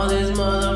all this mother